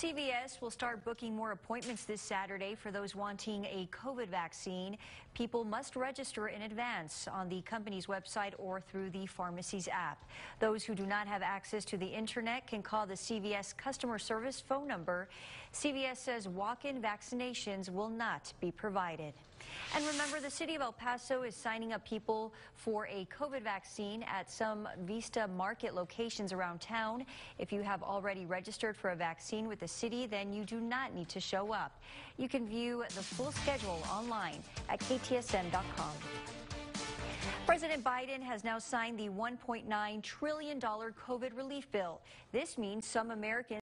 CVS will start booking more appointments this Saturday for those wanting a COVID vaccine. People must register in advance on the company's website or through the pharmacy's app. Those who do not have access to the internet can call the CVS customer service phone number. CVS says walk-in vaccinations will not be provided. And remember, the city of El Paso is signing up people for a COVID vaccine at some Vista Market locations around town. If you have already registered for a vaccine with the city, then you do not need to show up. You can view the full schedule online at ktsm.com. President Biden has now signed the $1.9 trillion COVID relief bill. This means some Americans